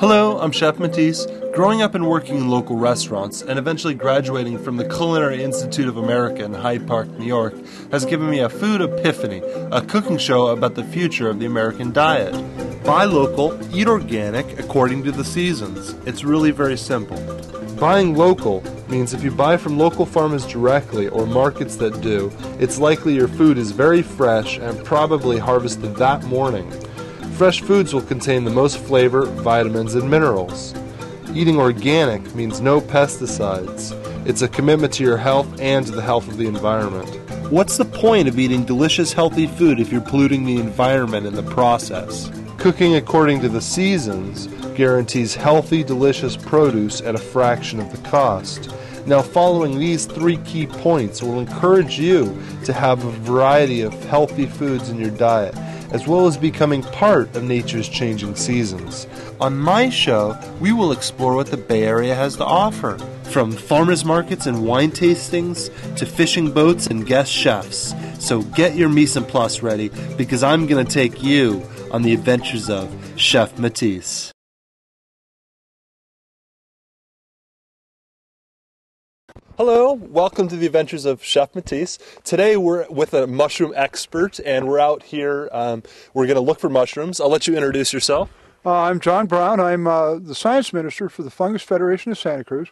Hello, I'm Chef Matisse. Growing up and working in local restaurants and eventually graduating from the Culinary Institute of America in Hyde Park, New York, has given me a food epiphany, a cooking show about the future of the American diet. Buy local, eat organic according to the seasons. It's really very simple. Buying local means if you buy from local farmers directly or markets that do, it's likely your food is very fresh and probably harvested that morning. Fresh foods will contain the most flavor, vitamins, and minerals. Eating organic means no pesticides. It's a commitment to your health and to the health of the environment. What's the point of eating delicious, healthy food if you're polluting the environment in the process? Cooking according to the seasons guarantees healthy, delicious produce at a fraction of the cost. Now, following these three key points will encourage you to have a variety of healthy foods in your diet as well as becoming part of nature's changing seasons. On my show, we will explore what the Bay Area has to offer, from farmers markets and wine tastings to fishing boats and guest chefs. So get your mise en place ready because I'm going to take you on the adventures of Chef Matisse. Hello, welcome to the adventures of Chef Matisse. Today we're with a mushroom expert and we're out here. Um, we're going to look for mushrooms. I'll let you introduce yourself. Uh, I'm John Brown. I'm uh, the science minister for the Fungus Federation of Santa Cruz,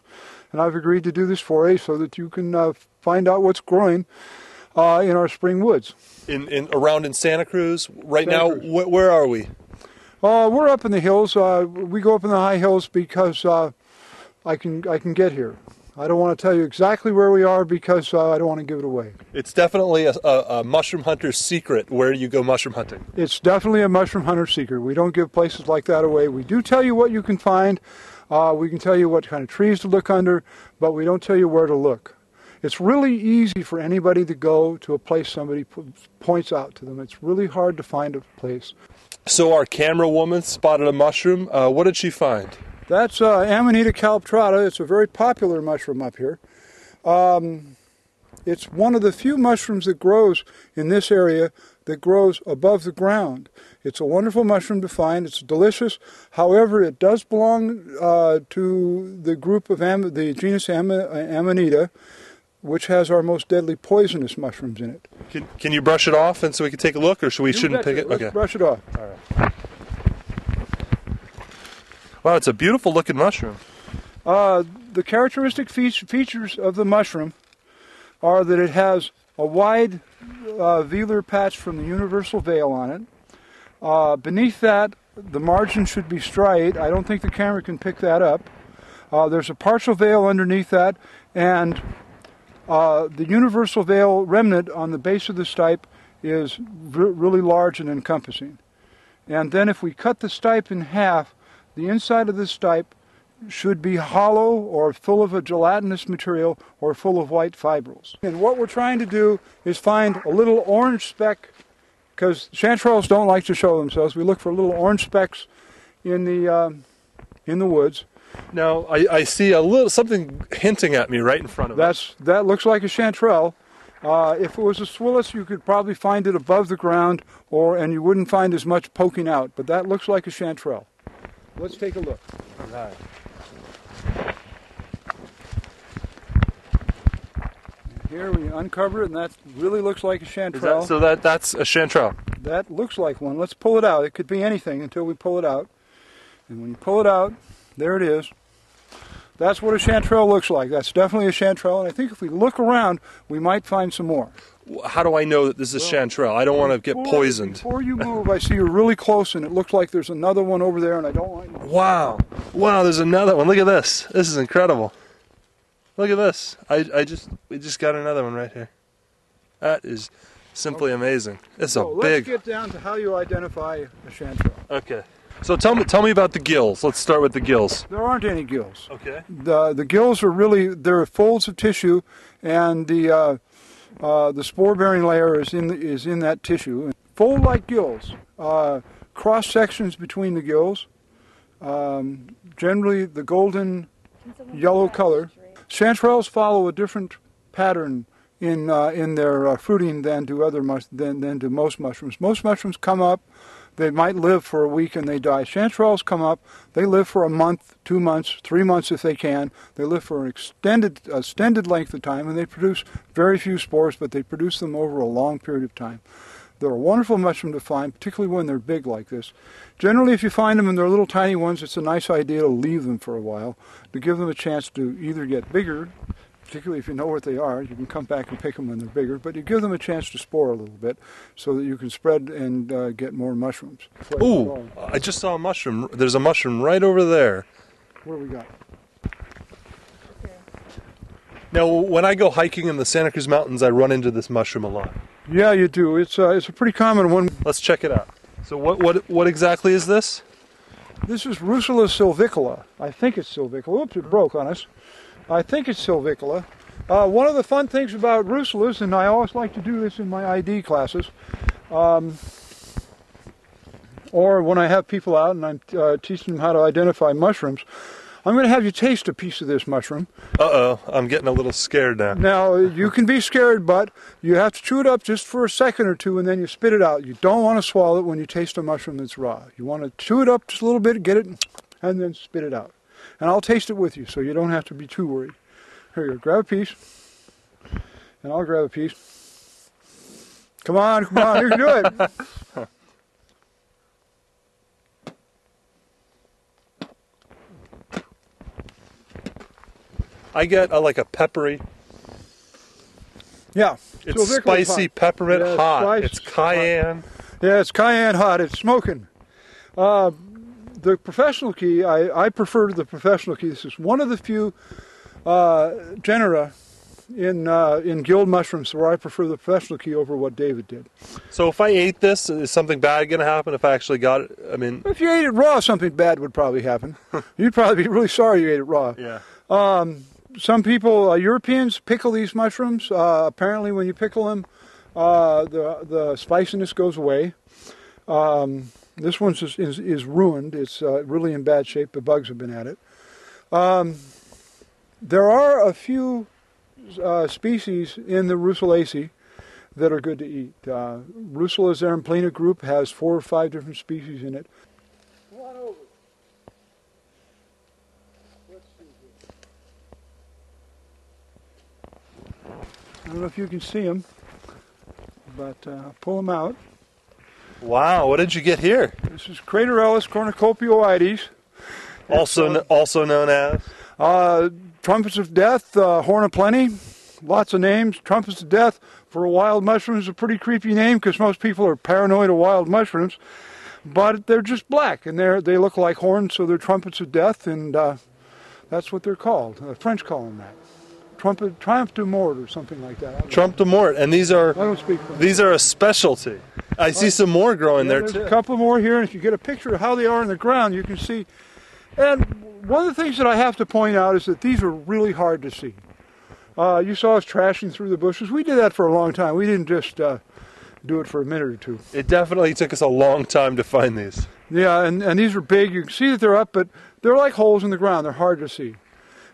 and I've agreed to do this foray so that you can uh, find out what's growing uh, in our spring woods. In, in around in Santa Cruz right Santa now. Cruz. Wh- where are we? Uh, we're up in the hills. Uh, we go up in the high hills because I can I can get here. I don't want to tell you exactly where we are because I don't want to give it away. It's definitely a, a, a mushroom hunter's secret where you go mushroom hunting. It's definitely a mushroom hunter's secret. We don't give places like that away. We do tell you what you can find. Uh, we can tell you what kind of trees to look under, but we don't tell you where to look. It's really easy for anybody to go to a place somebody p- points out to them. It's really hard to find a place. So our camera woman spotted a mushroom. Uh, what did she find? That's uh, Amanita calyptrata. It's a very popular mushroom up here. Um, it's one of the few mushrooms that grows in this area that grows above the ground. It's a wonderful mushroom to find. It's delicious. However, it does belong uh, to the group of Am- the genus Am- Amanita, which has our most deadly poisonous mushrooms in it. Can, can you brush it off and so we can take a look, or should we You shouldn't pick it? Let's Okay. brush it off. Wow, it's a beautiful looking mushroom. Uh, the characteristic fe- features of the mushroom are that it has a wide uh, velar patch from the universal veil on it. Uh, beneath that, the margin should be striate. I don't think the camera can pick that up. Uh, there's a partial veil underneath that, and uh, the universal veil remnant on the base of the stipe is re- really large and encompassing. And then if we cut the stipe in half, the inside of the stipe should be hollow or full of a gelatinous material or full of white fibrils. And what we're trying to do is find a little orange speck, because chanterelles don't like to show themselves. We look for little orange specks in the um, in the woods. Now I, I see a little something hinting at me right in front of That's that looks like a chanterelle. Uh, if it was a Suillus, you could probably find it above the ground, or and you wouldn't find as much poking out. But that looks like a chanterelle. Let's take a look. All right. Here we uncover it, and that really looks like a chanterelle. that, so that that's a chanterelle. That looks like one. Let's pull it out. It could be anything until we pull it out. And when you pull it out, there it is. That's what a chanterelle looks like. That's definitely a chanterelle. And I think if we look around, we might find some more. How do I know that this is chanterelle? I don't want to get Before- poisoned. Before you move, I see you're really close, and it looks like there's another one over there, and I don't want. Wow. Wow, there's another one. Look at this. This is incredible. Look at this. I, I just we just got another one right here. That is simply amazing. It's a So let's big get down to how you identify a chanterelle. Okay. So tell me tell me about the gills. Let's start with the gills. There aren't any gills. Okay. the the gills are really they're folds of tissue, and the uh, uh, the spore bearing layer is in the, is in that tissue. Fold like gills, uh, cross sections between the gills. Um, generally, the golden yellow color. Chanterelles follow a different pattern in uh, in their uh, fruiting than do other mus- than, than do most mushrooms. Most mushrooms come up, They might live for a week and they die. Chanterelles come up. They live for a month, two months, three months if they can. They live for an extended, extended length of time, and they produce very few spores, but they produce them over a long period of time. They're a wonderful mushroom to find, particularly when they're big like this. Generally, if you find them and they're little tiny ones, it's a nice idea to leave them for a while to give them a chance to either get bigger particularly if you know what they are. You can come back and pick them when they're bigger, but you give them a chance to spore a little bit so that you can spread and uh, get more mushrooms. Ooh, I just saw a mushroom. There's a mushroom right over there. What do we got? Okay. Now, when I go hiking in the Santa Cruz Mountains, I run into this mushroom a lot. Yeah, you do. It's uh, it's a pretty common one. Let's check it out. So, what what what exactly is this? This is Russula sylvicola. I think it's sylvicola. Oops, it broke on us. I think it's Sylvicola. Uh, one of the fun things about russulas, and I always like to do this in my ID classes, um, or when I have people out and I'm uh, teaching them how to identify mushrooms, I'm going to have you taste a piece of this mushroom. Uh oh, I'm getting a little scared now. Now, you can be scared, but you have to chew it up just for a second or two and then you spit it out. You don't want to swallow it when you taste a mushroom that's raw. You want to chew it up just a little bit, get it, and then spit it out and I'll taste it with you so you don't have to be too worried. Here you go, grab a piece, and I'll grab a piece. Come on, come on, you can do it. I get a, like a peppery. Yeah, it's so spicy, hot. peppermint yeah, hot. Spice, it's cayenne. Hot. Yeah, it's cayenne hot. It's smoking. Uh, the professional key, I, I prefer the professional key. This is one of the few uh, genera in uh, in gilled mushrooms where I prefer the professional key over what David did. So if I ate this, is something bad going to happen if I actually got it? I mean, if you ate it raw, something bad would probably happen. You'd probably be really sorry you ate it raw. Yeah. Um, some people, uh, Europeans, pickle these mushrooms. Uh, apparently, when you pickle them, uh, the the spiciness goes away. Um, this one is, is, is, ruined. It's uh, really in bad shape. The bugs have been at it. Um, there are a few uh, species in the Russulaceae that are good to eat. Uh, Russula xerampelina group has four or five different species in it. Come on over. Let's see here. I don't know if you can see them, but uh, pull them out. Wow, what did you get here? This is Craterellus cornucopioides. Also, uh, also known as? Uh, trumpets of Death, uh, Horn of Plenty, lots of names. Trumpets of Death for a wild mushroom is a pretty creepy name because most people are paranoid of wild mushrooms. But they're just black and they they look like horns, so they're trumpets of death, and uh, that's what they're called. The French call them that trumpet triumph de mort or something like that. Trump de mort, and these are I don't speak French. these are a specialty. I see some more growing yeah, there too. A couple more here, and if you get a picture of how they are in the ground, you can see. And one of the things that I have to point out is that these are really hard to see. Uh, you saw us trashing through the bushes. We did that for a long time. We didn't just uh, do it for a minute or two. It definitely took us a long time to find these. Yeah, and, and these are big. You can see that they're up, but they're like holes in the ground. They're hard to see.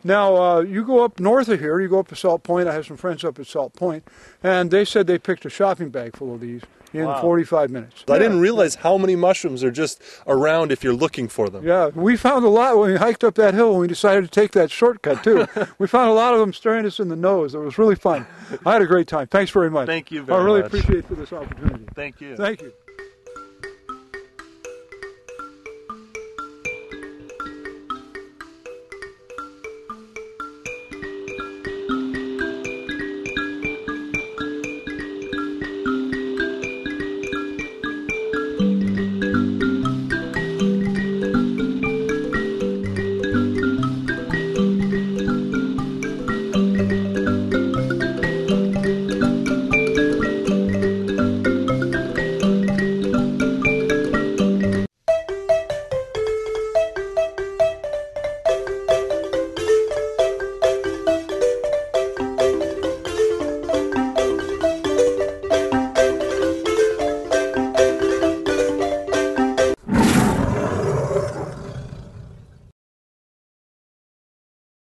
Now, uh, you go up north of here, you go up to Salt Point. I have some friends up at Salt Point, and they said they picked a shopping bag full of these in wow. 45 minutes. I yeah. didn't realize how many mushrooms are just around if you're looking for them. Yeah, we found a lot when we hiked up that hill and we decided to take that shortcut too. we found a lot of them staring us in the nose. It was really fun. I had a great time. Thanks very much. Thank you I really much. appreciate for this opportunity. Thank you. Thank you.